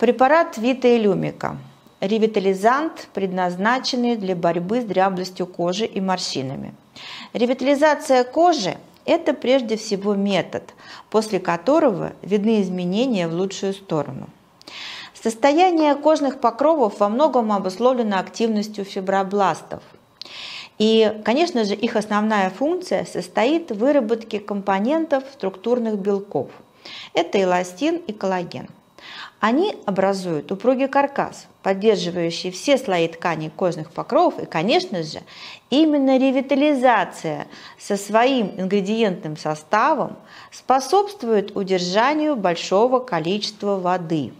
Препарат Люмика. Ревитализант, предназначенный для борьбы с дряблостью кожи и морщинами. Ревитализация кожи – это прежде всего метод, после которого видны изменения в лучшую сторону. Состояние кожных покровов во многом обусловлено активностью фибробластов. И, конечно же, их основная функция состоит в выработке компонентов структурных белков. Это эластин и коллаген – они образуют упругий каркас, поддерживающий все слои тканей кожных покровов, и, конечно же, именно ревитализация со своим ингредиентным составом способствует удержанию большого количества воды,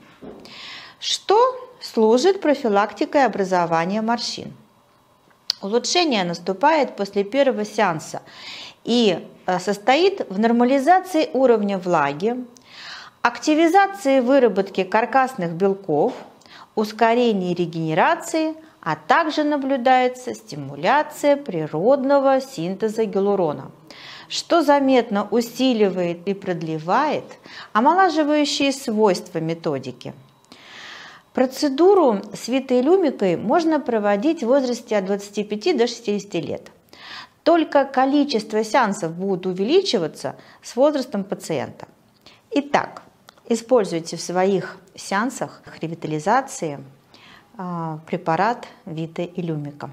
что служит профилактикой образования морщин. Улучшение наступает после первого сеанса и э, состоит в нормализации уровня влаги, активизации выработки каркасных белков, ускорении регенерации, а также наблюдается стимуляция природного синтеза гиалурона, что заметно усиливает и продлевает омолаживающие свойства методики. Процедуру с витоилюмикой можно проводить в возрасте от 25 до 60 лет. Только количество сеансов будет увеличиваться с возрастом пациента. Итак, Используйте в своих сеансах ревитализации а, препарат Вита и Люмика.